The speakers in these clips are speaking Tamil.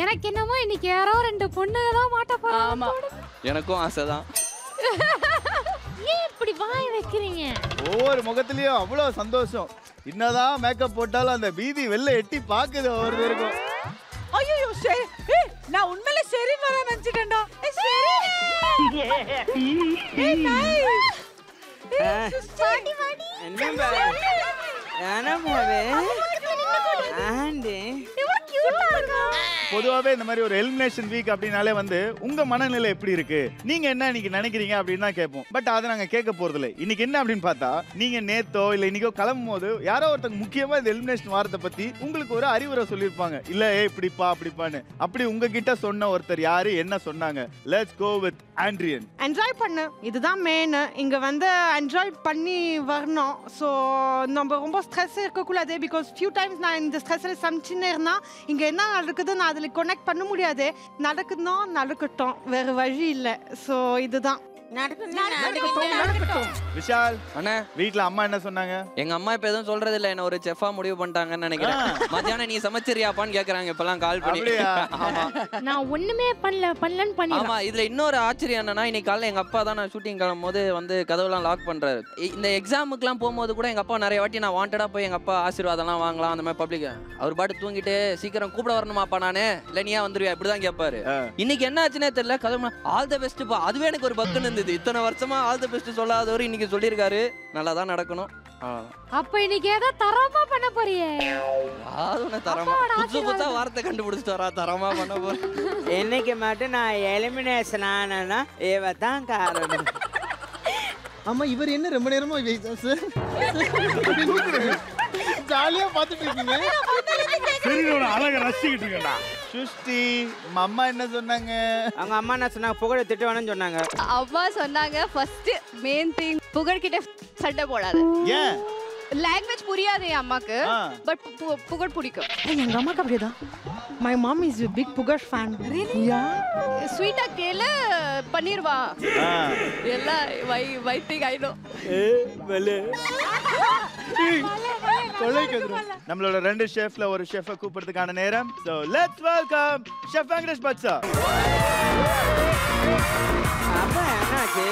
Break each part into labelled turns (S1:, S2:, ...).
S1: எனக்கு என்னமோ இன்னைக்கு யாரோ ரெண்டு பொண்ணுங்க தான் மாட்ட
S2: ஆமா.
S1: போறாங்க
S3: எனக்கும் ஆசை தான்
S1: ஏன் இப்படி வாய் வைக்கிறீங்க
S4: ஒவ்வொரு முகத்திலயும் அவ்வளவு சந்தோஷம் என்னதான் மேக்கப் போட்டாலும் அந்த பீதி வெளில எட்டி பாக்குது ஒவ்வொருத்தருக்கும்
S2: ஐயோ சரி ஏய், நான் உண்மையில சரி வர நினைச்சிட்டேன்டா ஏய், சரி ஏய், nice. sister.
S4: பொதுவாகவே இந்த மாதிரி ஒரு எலிமினேஷன் வீக் அப்படின்னாலே வந்து உங்க மனநிலை எப்படி இருக்கு? நீங்க என்ன இன்னைக்கு நினைக்கிறீங்க அப்படின்னு தான் கேட்போம். பட் அதை நாங்க கேட்க போறது இல்லை இன்னைக்கு என்ன அப்படின்னு பார்த்தா நீங்க நேத்தோ இல்ல இன்னைக்கோ கிளம்பும் போது யாரோ ஒருத்தங்க முக்கியமா இந்த எலிமினேஷன் வாரத்தை பத்தி உங்களுக்கு ஒரு அறிவுரை சொல்லியிருப்பாங்க. இல்ல ஏ இப்படிப்பா அப்படிப்பான்னு. அப்படி உங்ககிட்ட சொன்ன ஒருத்தர் யாரு என்ன சொன்னாங்க? லெட்ஸ் கோ வித் ஆண்ட்ரியன்
S5: என்ஜாய் பண்ணு. இதுதான் மெயின் இங்க வந்து என்ஜாய் பண்ணி வரணும். ஸோ நம்ம ரொம்ப ஸ்ட்ரெஸ் இருக்கக்கூடாது பிகாஸ் ஃபியூ டைம்ஸ் நான் இந்த ஸ்ட்ரெஸ்ஸில் சமைச்சின்னு இருந்தால் இங்கே என்ன நடக்குது நான் அதில் கொனெக்ட் பண்ண முடியாது. நடக்குதுன்னா நடக்கட்டும். வேறு வழி இல்லை. ஸோ இதுதான்.
S4: விஷால்
S3: அண்ணே.
S4: வீட்ல அம்மா என்ன சொன்னாங்க?
S3: எங்க அம்மா இப்ப எதுவும் சொல்றது இல்ல என்ன ஒரு செஃபா முடிவு பண்ணிட்டாங்கன்னு நினைக்கிறேன். மத்தியானம் நீ சமைச்சிரியாப்பான்னு கேக்குறாங்க. இப்பெல்லாம் கால் பண்ணி.
S4: அப்படியா?
S3: ஆமா.
S1: நான் ஒண்ணுமே பண்ணல. பண்ணலன்னு பண்ணிடுறேன்
S3: ஆமா இதுல இன்னொரு ஆச்சரியம் என்னன்னா இன்னைக்கு காலைல எங்க அப்பா தான் நான் ஷூட்டிங் கிளம்பும் போது வந்து கதவுலாம் லாக் பண்றாரு. இந்த எக்ஸாமுக்குலாம் போகும்போது கூட எங்க அப்பா நிறைய வாட்டி நான் வாண்டடா போய் எங்க அப்பா ஆசீர்வாதம்லாம் வாங்கலாம் அந்த மாதிரி பப்ளிக் அவர் பாட்டு தூங்கிட்டு சீக்கிரம் கூப்பிட வரணுமாப்பா நானு? இல்ல நீயா வந்துருவியா? இப்படிதான் கேட்பாரு. இன்னைக்கு என்ன ஆச்சுன்னே தெரியல. கதவு ஆல் த பெஸ்ட் பா அதுவே எனக்கு ஒரு பக்குன்னு இருந்தது இத்தனை வருஷமா ஆல் த பெஸ்ட் சொல்லாதவர் இன்னைக்கு சொல்லியிருக்காரு. நல்லா தான் நடக்கணும்.
S1: அப்ப இன்னைக்கு ஏதோ தரமா பண்ண போறியே.
S3: ஒண்ணு தரமா. புதுசு புதுசா வார்த்தை கண்டுபிடிச்சிட்டு வரா தரமா பண்ண போறேன்
S6: என்னைக்கு மட்டும் நான் எலிமினேஷன் ஆனேன்னா இவ தான் காரணம்.
S7: ஆமா இவர் என்ன ரொம்ப நேரமா ஜாலியா பாத்துட்டு இருக்கீங்க.
S8: சரி அழக ரசிச்சுக்கிட்டு இருக்கேன்டா.
S4: சுஷ்டி உங்க அம்மா என்ன சொன்னாங்க?
S6: அவங்க அம்மா என்ன சொன்னாங்க? புகழ திட்டு வேணும்னு சொன்னாங்க.
S2: அம்மா சொன்னாங்க ஃபர்ஸ்ட் மெயின் திங் புகழ்கிட்ட சண்டை போடாத.
S4: ஏன்?
S2: லாங்குவேஜ் புரியாது என் அம்மாக்கு. பட் புகழ் பிடிக்கும்.
S5: எங்க அம்மாக்கு அப்படியேதான் மை மாம் இஸ் பிக் புகர் ஃபேன்
S2: ஸ்வீட்டா கேளு பண்ணிருவா
S4: ஆ.
S2: எல்லாம் வை வைத்திங் ஆயிடும்
S4: நம்மளோட ரெண்டு ஷெஃப்ல ஒரு ஷெஃபை கூப்பிடுறதுக்கான நேரம். So let's welcome chef Venkatesh பட்சா
S6: அப்பா என்னாச்சு?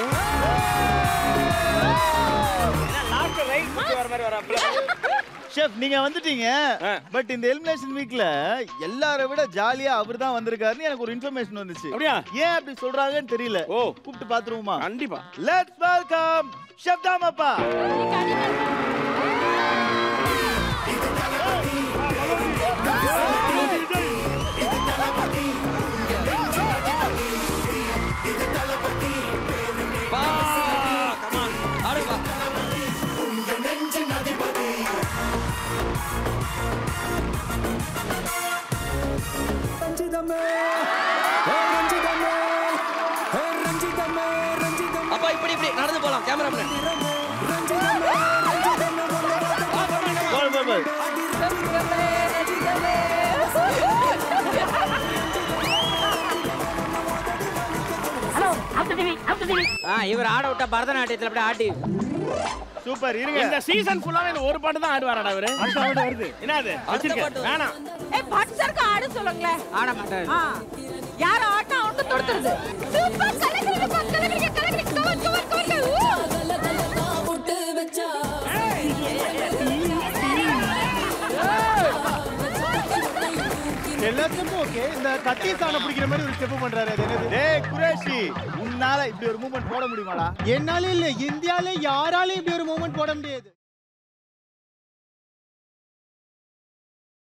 S4: ஷெஃப் நீங்க வந்துட்டீங்க. பட் இந்த எலிமினேஷன் வீக்ல எல்லாரை விட ஜாலியா அவர் தான் வந்திருக்காருன்னு எனக்கு ஒரு இன்ஃபர்மேஷன் வந்துச்சு.
S8: அப்படியா?
S4: ஏன் அப்படி சொல்றாங்கன்னு தெரியல.
S8: ஓ.
S4: கூப்பிட்டு பாத்துருவோமா?
S8: கண்டிப்பா.
S4: லெட்ஸ் வெல்கம் ஷெஃப் தாமப்பா
S3: அப்பா இப்படி இப்படி. நடந்து போலாம். கேமரா.
S6: ஆ இவர் ஆட விட்டா பரதநாட்டியத்துல அப்படியே ஆட்டி
S4: சூப்பர் இருங்க.
S8: இந்த சீசன் ஃபுல்லாவே இந்த ஒரு பாட்டு தான் ஆடுவாரடா அவரு அடுத்த பாட்டு வருது. என்னது? வச்சிருக்க.
S3: பாட்டு.
S8: வேணாம்.
S2: ஏய் பட்சருக்கு ஆட சொல்லுங்களேன்.
S6: ஆட மாட்டாரு.
S2: யார் ஆட்டா அவங்க தொடுத்துறது சூப்பர் கலக்குறீங்க
S7: எல்லாத்துக்கும் ஓகே இந்த கத்தி சாண பிடிக்கிற மாதிரி ஒரு ஸ்டெப் பண்றாரு. அது என்னது?
S4: டேய் குரேஷி உன்னால இப்படி ஒரு மூவ்மெண்ட் போட முடியுமாடா?
S7: என்னால இல்ல இந்தியால யாராலையும் இப்படி ஒரு மூமெண்ட் போட முடியாது.